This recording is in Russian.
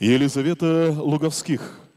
Елизавета Луговских.